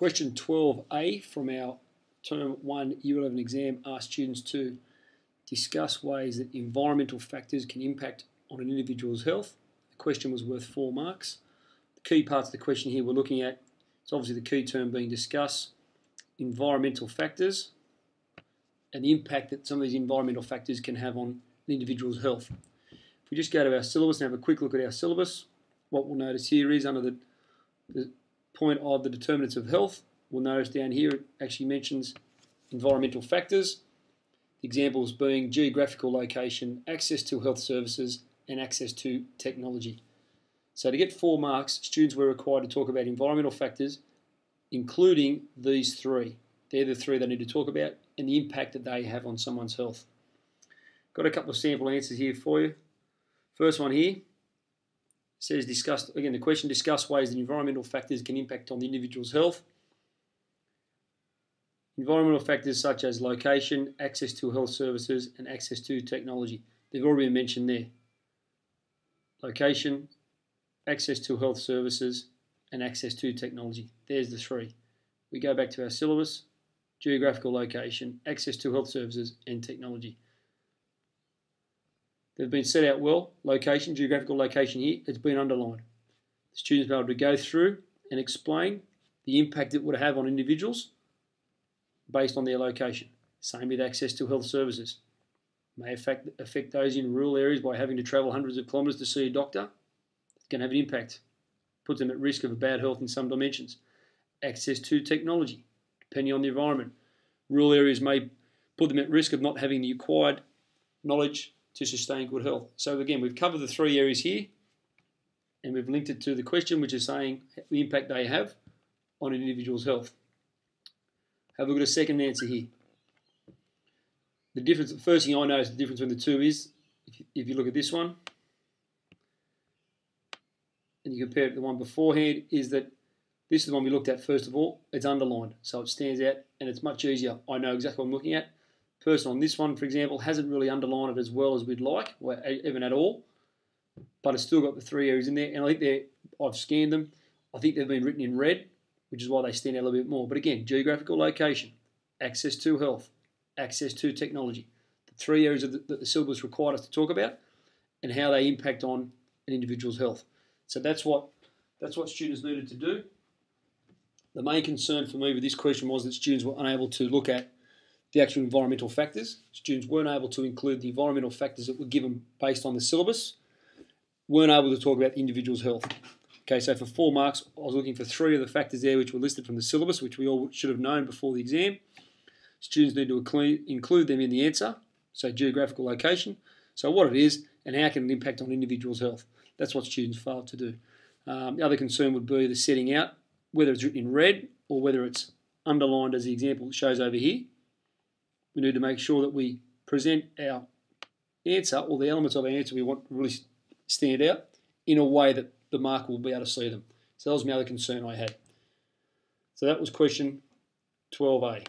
Question 12a from our Term 1 Year 11 exam asked students to discuss ways that environmental factors can impact on an individual's health. The question was worth four marks. The key parts of the question here we're looking at is obviously the key term being discussed, environmental factors, and the impact that some of these environmental factors can have on an individual's health. If we just go to our syllabus and have a quick look at our syllabus, what we'll notice here is under the, the point of the determinants of health, we'll notice down here it actually mentions environmental factors. The examples being geographical location, access to health services, and access to technology. So to get four marks, students were required to talk about environmental factors, including these three. They're the three they need to talk about and the impact that they have on someone's health. Got a couple of sample answers here for you. First one here says discuss again the question discuss ways that environmental factors can impact on the individual's health. Environmental factors such as location, access to health services, and access to technology. They've already been mentioned there. Location, access to health services, and access to technology. There's the three. We go back to our syllabus, geographical location, access to health services, and technology. They've been set out well. Location, geographical location here, it's been underlined. The students be able to go through and explain the impact it would have on individuals based on their location. Same with access to health services. May affect, affect those in rural areas by having to travel hundreds of kilometres to see a doctor. It's going to have an impact. Put them at risk of bad health in some dimensions. Access to technology, depending on the environment. Rural areas may put them at risk of not having the acquired knowledge to sustain good health. So again, we've covered the three areas here, and we've linked it to the question, which is saying the impact they have on an individual's health. Have a look at a second answer here. The difference, the first thing I notice the difference between the two is, if you, if you look at this one, and you compare it to the one beforehand, is that this is the one we looked at first of all. It's underlined, so it stands out, and it's much easier. I know exactly what I'm looking at person on this one, for example, hasn't really underlined it as well as we'd like, or even at all, but it's still got the three areas in there, and I think they're, I've scanned them. I think they've been written in red, which is why they stand out a little bit more. But again, geographical location, access to health, access to technology, the three areas that the, the syllabus required us to talk about, and how they impact on an individual's health. So that's what that's what students needed to do. The main concern for me with this question was that students were unable to look at the actual environmental factors. Students weren't able to include the environmental factors that were given based on the syllabus, weren't able to talk about the individual's health. Okay, so for four marks, I was looking for three of the factors there which were listed from the syllabus, which we all should have known before the exam. Students need to include them in the answer, so geographical location, so what it is, and how can it impact on individual's health. That's what students failed to do. Um, the other concern would be the setting out, whether it's written in red or whether it's underlined as the example shows over here we need to make sure that we present our answer or the elements of our answer we want to really stand out in a way that the marker will be able to see them. So that was my other concern I had. So that was question 12a.